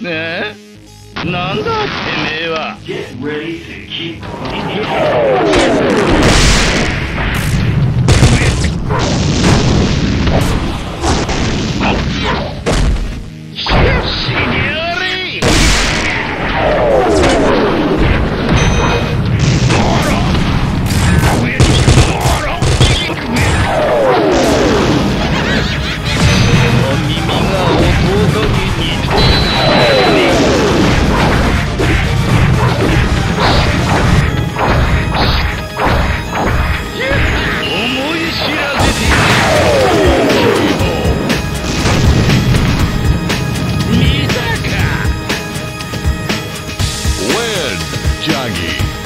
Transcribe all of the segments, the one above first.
ねえ。なんだてめえは。Joggy.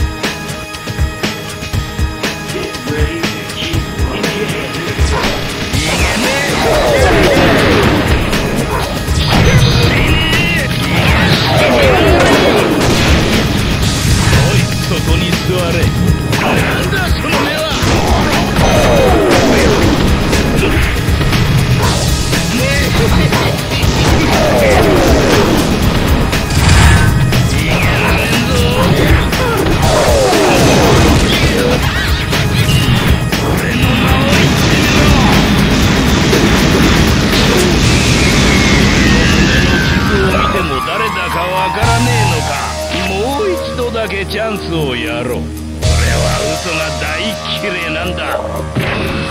けチャンスをやろう。俺は嘘が大嫌いなんだ。